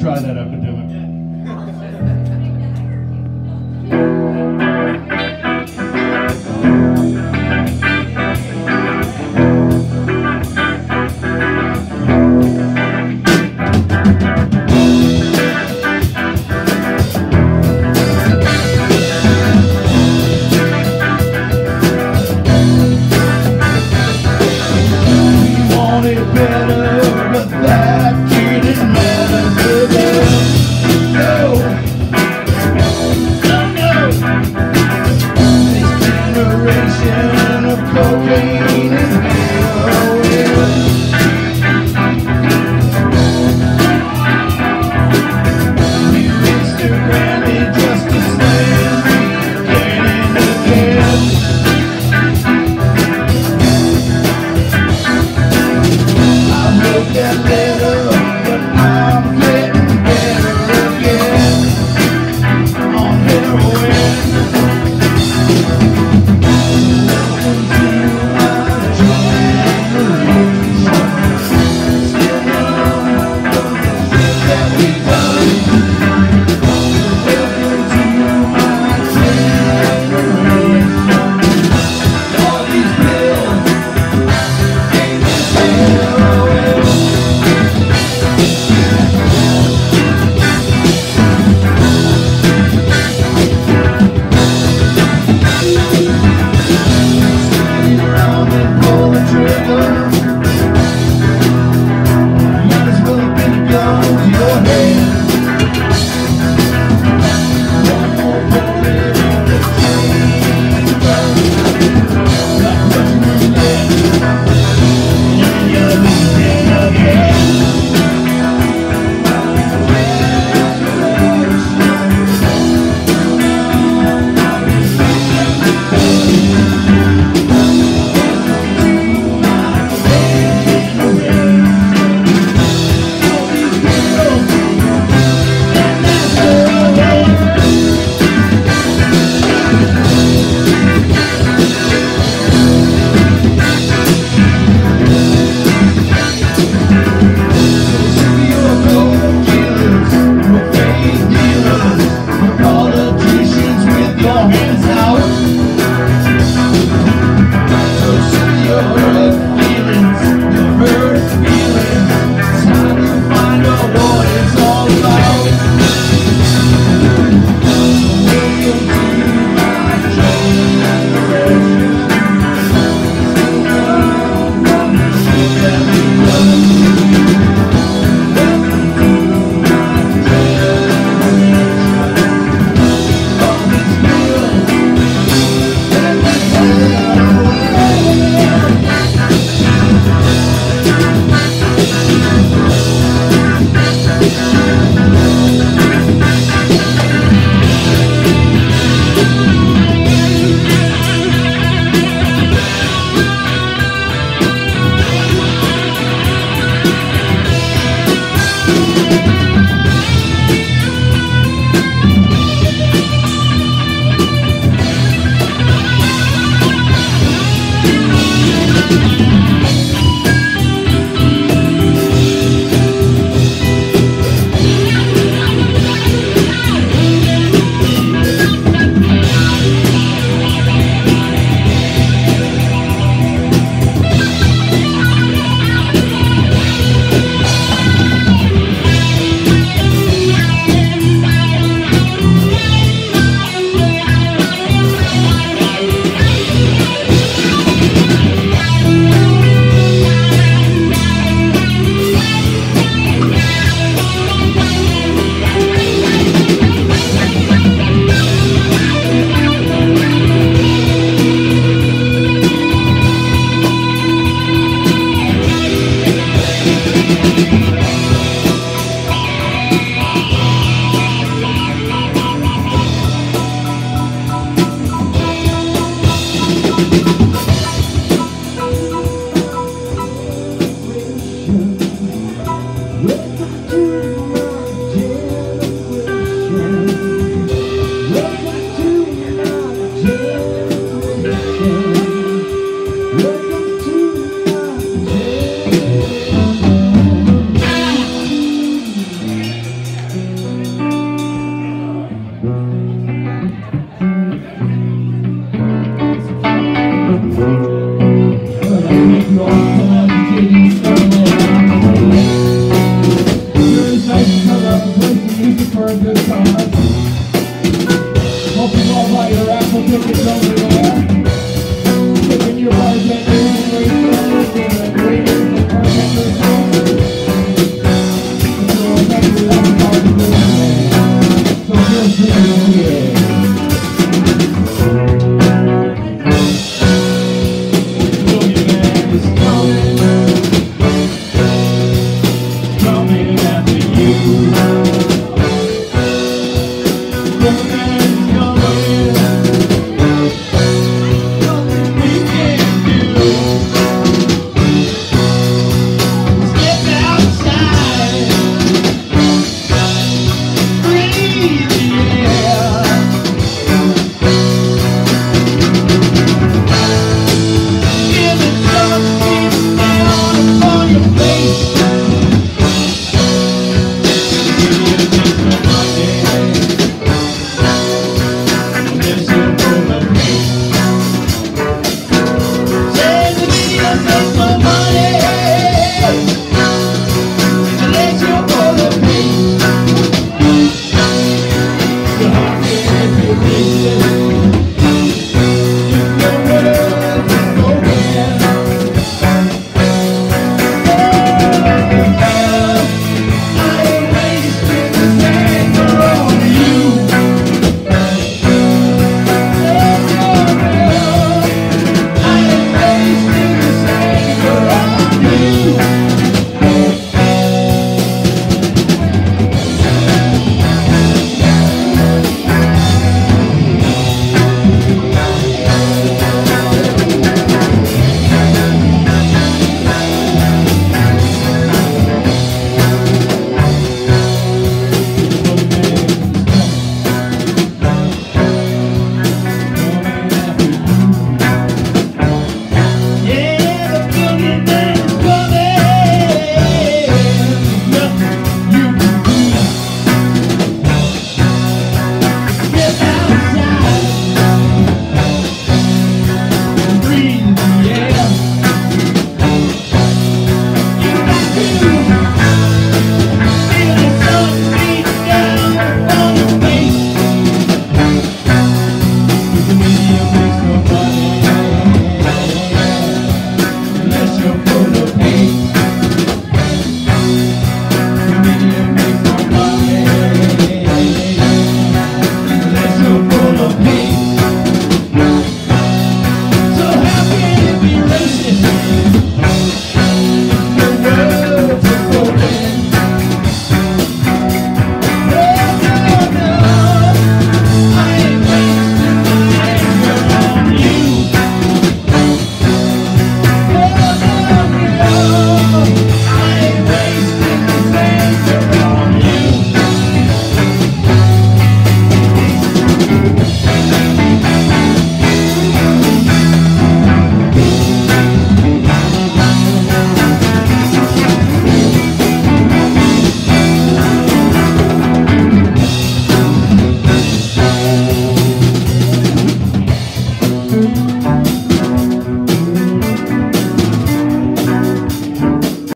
try that epidemic. final.